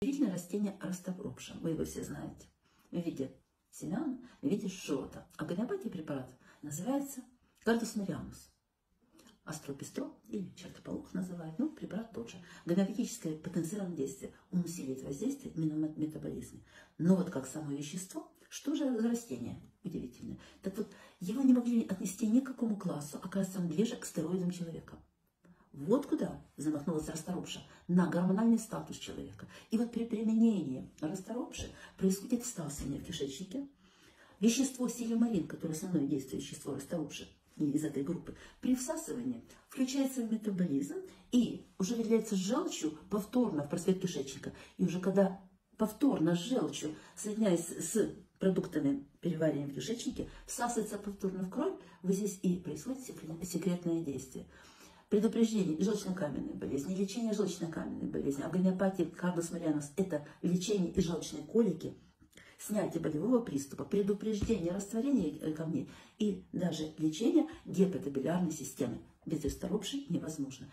Удивительное растение расторопша, вы его все знаете, в виде семян, в виде шота. А гомеопатия препарат называется кардус марианус. Астропестро или чертополох называют, ну, препарат тот же. Гомеопатическое потенциальное действие, он усиливает воздействие именно метаболизме. Но вот как само вещество, что же за растение? Удивительное. Так вот, его не могли отнести ни к какому классу, оказывается, он ближе к стероидам человека. Вот куда замахнулась расторопша, на гормональный статус человека. И вот при применении расторопши происходит всасывание в кишечнике. Вещество силимарин, которое основное действие вещество расторопши, из этой группы, при всасывании включается в метаболизм и уже выделяется желчью повторно в просвет кишечника. И уже когда повторно с желчью, соединяясь с продуктами переваривания в кишечнике, всасывается повторно в кровь, вот здесь и происходит секретное действие предупреждение желчно-каменной болезни, лечение желчно-каменной болезни, а гомеопатия кардус марианус – это лечение и желчной колики, снятие болевого приступа, предупреждение растворения камней и даже лечение гепатобилярной системы. Без расторопшей невозможно.